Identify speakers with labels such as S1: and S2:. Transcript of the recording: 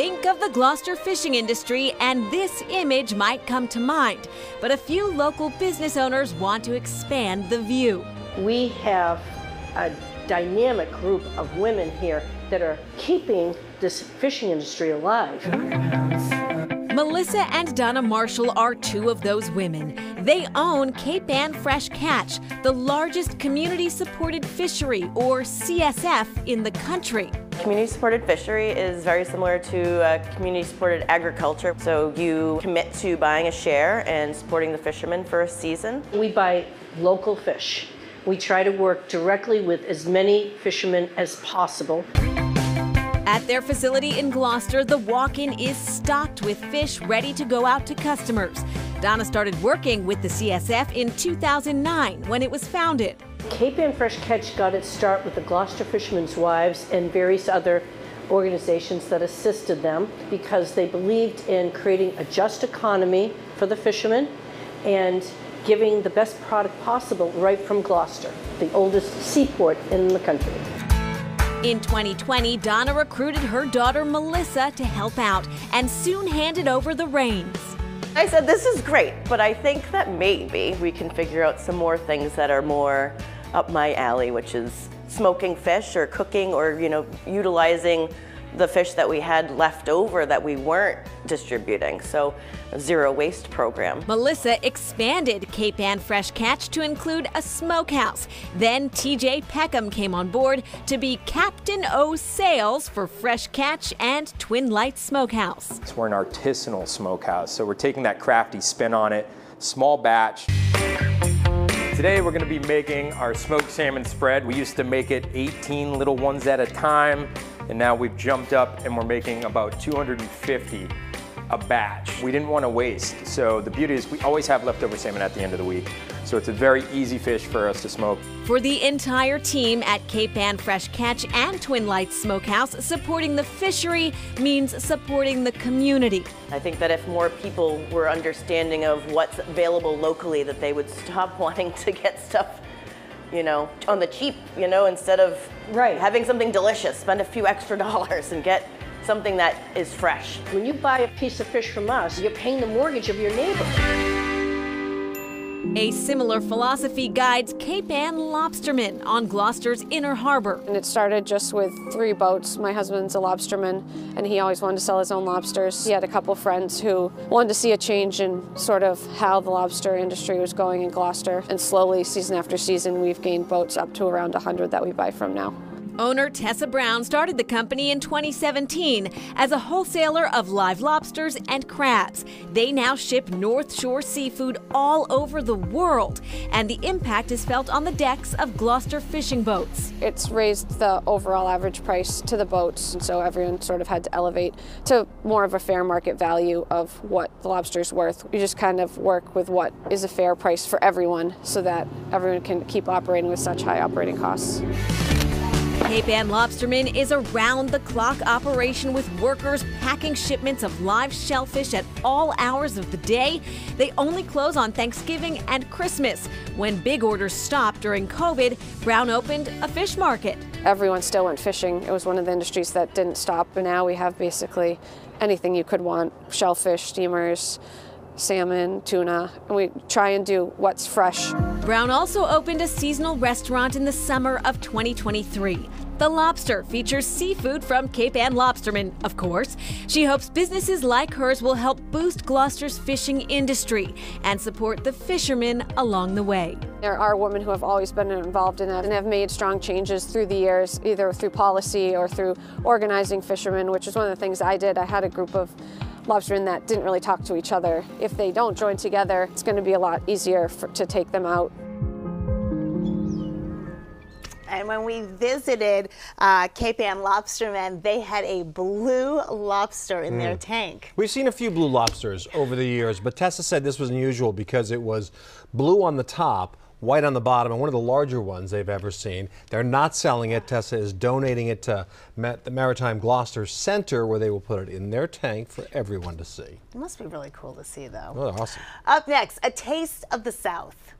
S1: Think of the Gloucester fishing industry, and this image might come to mind. But a few local business owners want to expand the view.
S2: We have a dynamic group of women here that are keeping this fishing industry alive.
S1: Melissa and Donna Marshall are two of those women. They own Cape Ann Fresh Catch, the largest community supported fishery, or CSF, in the country.
S3: Community supported fishery is very similar to uh, community supported agriculture. So you commit to buying a share and supporting the fishermen for a season.
S2: We buy local fish. We try to work directly with as many fishermen as possible.
S1: At their facility in Gloucester, the walk in is stocked with fish ready to go out to customers. Donna started working with the CSF in 2009 when it was founded.
S2: Cape Ann Fresh Catch got its start with the Gloucester Fishermen's Wives and various other organizations that assisted them because they believed in creating a just economy for the fishermen and giving the best product possible right from Gloucester, the oldest seaport in the country.
S1: In 2020, Donna recruited her daughter Melissa to help out and soon handed over the reins.
S3: I said, this is great, but I think that maybe we can figure out some more things that are more up my alley, which is smoking fish or cooking or, you know, utilizing the fish that we had left over that we weren't distributing. So a zero waste program.
S1: Melissa expanded Cape Ann Fresh Catch to include a smokehouse. Then TJ Peckham came on board to be Captain O Sales for Fresh Catch and Twin Lights Smokehouse.
S4: We're an artisanal smokehouse, so we're taking that crafty spin on it, small batch. Today we're going to be making our smoked salmon spread. We used to make it 18 little ones at a time and now we've jumped up and we're making about 250 a batch. We didn't want to waste, so the beauty is we always have leftover salmon at the end of the week. So it's a very easy fish for us to smoke.
S1: For the entire team at Cape Ann Fresh Catch and Twin Lights Smokehouse, supporting the fishery means supporting the community.
S3: I think that if more people were understanding of what's available locally, that they would stop wanting to get stuff you know, on the cheap, you know, instead of right. having something delicious, spend a few extra dollars and get something that is fresh.
S2: When you buy a piece of fish from us, you're paying the mortgage of your neighbor.
S1: A similar philosophy guides Cape Ann lobstermen on Gloucester's Inner Harbor.
S5: And it started just with three boats. My husband's a lobsterman, and he always wanted to sell his own lobsters. He had a couple friends who wanted to see a change in sort of how the lobster industry was going in Gloucester. And slowly, season after season, we've gained boats up to around 100 that we buy from now.
S1: Owner Tessa Brown started the company in 2017 as a wholesaler of live lobsters and crabs. They now ship North Shore seafood all over the world, and the impact is felt on the decks of Gloucester fishing boats.
S5: It's raised the overall average price to the boats, and so everyone sort of had to elevate to more of a fair market value of what the lobster's worth. We just kind of work with what is a fair price for everyone so that everyone can keep operating with such high operating costs.
S1: Cape Ann Lobstermen is a round the clock operation with workers packing shipments of live shellfish at all hours of the day. They only close on Thanksgiving and Christmas. When big orders stopped during COVID, Brown opened a fish market.
S5: Everyone still went fishing. It was one of the industries that didn't stop, and now we have basically anything you could want shellfish, steamers salmon, tuna, and we try and do what's fresh.
S1: Brown also opened a seasonal restaurant in the summer of 2023. The Lobster features seafood from Cape Ann Lobstermen, of course. She hopes businesses like hers will help boost Gloucester's fishing industry and support the fishermen along the way.
S5: There are women who have always been involved in it and have made strong changes through the years, either through policy or through organizing fishermen, which is one of the things I did. I had a group of lobstermen that didn't really talk to each other. If they don't join together, it's going to be a lot easier for, to take them out.
S6: And when we visited uh, Cape Ann Lobstermen, they had a blue lobster in mm. their tank.
S7: We've seen a few blue lobsters over the years, but Tessa said this was unusual because it was blue on the top white on the bottom, and one of the larger ones they've ever seen. They're not selling it. Tessa is donating it to the Maritime Gloucester Center, where they will put it in their tank for everyone to see.
S6: It must be really cool to see, though.
S7: Oh, awesome.
S6: Up next, a taste of the South.